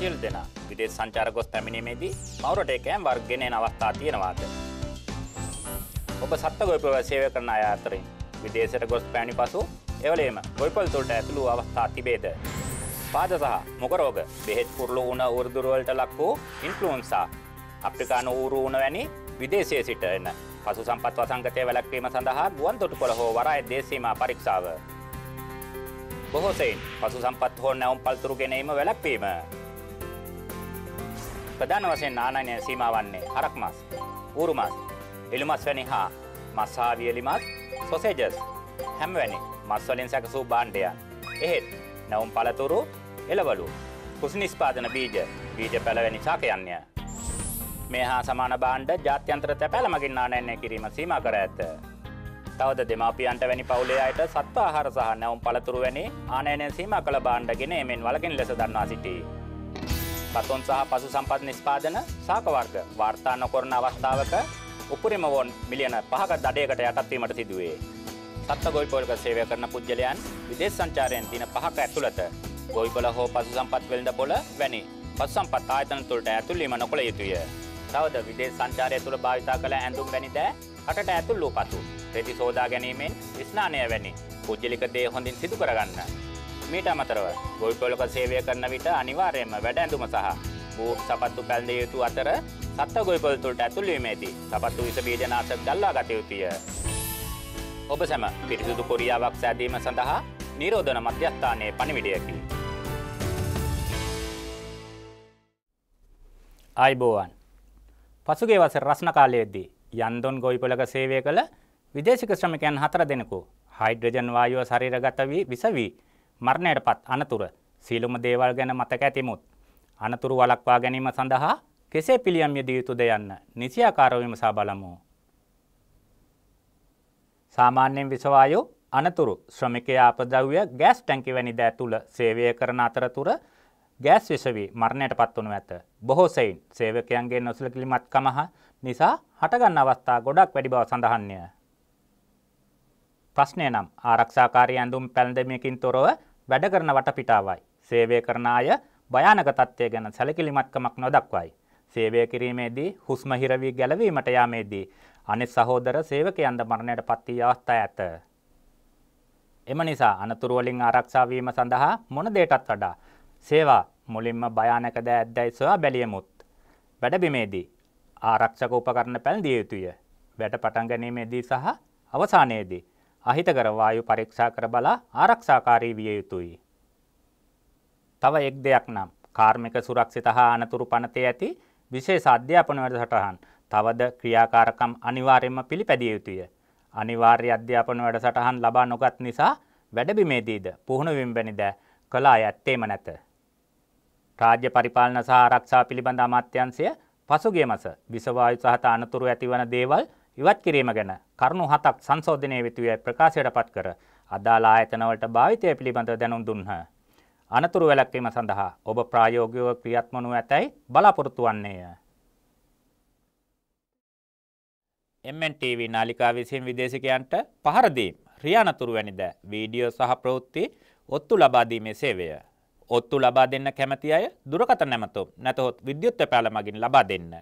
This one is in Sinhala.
සියලු දෙනා විදේශ සංචාර ගොස් පැමිණීමේදී මවුරට එකෑම් වර්ගගෙනන අවස්ථා තියෙනවාද. ඔබ සත්ත ගොයිපව සේව කරන අය අතරින් විදේශයට ගොස් පැණි පසු එවලේම ගොයිපල් තුළට ඇතුළු අවස්ථා තිබේද. පාද සහ මොකරෝග බෙහෙත් පුරලු වුණ උරදුරුවලට ලක් වූ ඉන්ෆලුවන්සා අප්‍රිකාන ඌරු වුණ වැනි විදේශය සිට එන්න පසු සම්පත් වසංගතය වැලක්වීම සඳහා ගුවන් තොටු කොළ හෝ වරයි දේශීම පරීක්ෂාව. බොහෝසයින් පසු සම්පත් හෝ නැවම් පල්තුරු ගැනීම වැලක්වීම. ප්‍රධාන වශයෙන් නානයනය සීම වන්නේ හරක් මස්, ඌරුමස්, එළුමස් වැනි හා මස්හා වියලිමත්, සොසේජස්, හැම්වැනි මස්වලින් සැකසූ බාණ්ඩයන්. එහෙත් නැවුම් පලතුරු එළවලු කුසි නිස්පාදන බීජ බීජ පැළවැනි සාකයන්ය. මේ හා සමාන බාණ්ඩ ජාත්‍යන්ත්‍ර තැපැල මගින් නානයනය කිරීම සීම කර ඇත. තවද දෙමාපියන්ට වැනි පවුලේ අයට සත්ව ආහාර සහ නැවුම් පළතුරු වැනි ආනයනය සීම කළ බාණ්ඩගෙන එමෙන් වලකින් ලෙස දන්වා සිටී. පතුන් සහ පසු සම්පත් නිස්පාදන සාකවර්ග වාර්තා නොකොරන අවස්ථාවක උපරිම වොන් මිලියන පහක දඩයකට යටත්වීමට සිදුවේ. සත්ත ගොයිපොල්ක සේවය කරන පුද්ගලයන් විදේශ සංචාරයෙන් දින පහක ඇතුළත ගොයිපොල හෝ පසු සම්පත් වෙළඳ පොළ වැනි පසු සම්පත් ආයතන තුළට ඇතුළීම නොකළ යුතුය. තවද විදේශ සංචාරය තුළ භාවිතා කළ ඇඳුම් වැනි දෑ කටට ඇතුල් වූ පසු රෙදි සෝදා ගැනීමෙන් ස්නානය වැනි පුද්ගලික දේ හොඳින් සිදු කරගන්න. මීට අමතරව ගොයිපොලක සේවය කරන විට අනිවාර්යයෙන්ම වැඩ ඇඳුම සහ බූට් සපත්තු පැල්දිය යුතු අතර සත්ත ගොයිපොල් තුළට ඇතුල්වීමේදී සපත්තු විස බීජනාශක ගල්වා ගත යුතුය. ඔබ සැම පිරිසිදු කොරියාවක් සෑදීම සඳහා නිරෝධන මධ්‍යස්ථානයේ පණිවිඩයකි. අයිබෝවන් පසුගේ වස රස්න කාලයේදී යන්දොන් ගොයිපොලක සේවය කළ විදේශික ශ්‍රමිකයන් හතර දෙනෙකු හයිඩ්‍රජන් වායුව ශරීරගත වී විසවී මරණයට පත් අනතුර සීලුම දේවල් ගැන මතක ඇතිමුත් අනතුරු වලක්වා ගැනීම සඳහා කෙසේ පිළියම් යෙදිය යුතුද යන්න නිසියාකාරව විමසා බලමු. සාමාන්‍යයෙන් විසවායු අනතුරු ශ්‍රමිකයා අපද්‍රව්‍ය ගෑස් ටැංකි වැනි දෑ තුළ සේවය කරන අතරතුර ගෑස් විසවී මරණයට පත්වනු ඇත. බොහෝ සෙයින් සේවකයන්ගේ නොසලකිලිමත්කම නිසා හටගන්න අවස්ථා ගොඩක් වැඩි බව සඳහන්ය. ප්‍රශ්නය නම් ආරක්ෂාකාරී ඇඳුම් පැළඳමයකින් තොරව වැඩ කරන වටපිටාවයි. සේවය කරන අය භයානක තත්ත්වය ගැන සැලකිලිමත්කමක් නොදක්වයි. සේවය කිරීමේදී හුස්ම හිරවී ගැලවීමට යාමේදී අනිත් සහෝදර සේවකයන්ද මරණයට පත්වී අවස්ථා ඇත. එම නිසා අනතුරු වලින් ආරක්ෂා වීම සඳහා මොන දෙයටත් වඩා සේවා මුලින්ම භයානක ද ඇද්දැයි සොයා බැලියමුත්. වැඩබිමේදී ආරක්ෂක උපකරණ පැළඳිය යුතුය. වැඩ පටන් ගැනීමේදී සහ අවසානයේදී අහිතකර වායු පරීක්ෂා කර බලා ආරක්ෂාකාරී විය යුතුයි. තව එක් දෙයක් නම් කාර්මික සුරක්ෂිත හා අනතුරු පනතේ ඇති විශේෂ අධ්‍යාපන වැඩසටහන් තවද ක්‍රියාකාරකම් අනිවාර්යයෙන්ම පිළිපැදිය යුතුය. අනිවාර්ය අධ්‍යාපන වැඩසටහන් ලබා නොගත් නිසා වැඩබිමේදීද පුහුණු වීම වැනි ද කළා ඇත්තේම නැත. රාජ්‍ය පරිපාලන සහ ආරක්ෂා පිළිබඳ අමාත්‍යංශය පසුගිය මස විසවායු සහත අනතුරු ඇතිවන දේවල් ඉවත් කිරීම ගැන කරුණු හතක් සංශෝධනය වෙතුයයි ප්‍රකාශයට පත් කර අදාළ ආයතනවලට භාවිතය පිළිබඳ දැනුම් දුන්හ. අනතුරු වැළැක්වීම සඳහා ඔබ ප්‍රායෝගිකව ක්‍රියාත්මක ඇතැයි බලාපොරොත්තු වන්නේය. MNTV නාලිකා විසින් විදේශිකයන්ට පහර දීම, රියානතුරු වැනිද වීඩියෝ සහ ප්‍රවෘත්ති ඔත්තු ලබා දීමේ සේවය. ඔත්තු ලබා දෙන්න කැමති අය දුරකථන නැමතුම් නැතහොත් විද්‍යුත් පැල මගින් ලබා දෙන්න.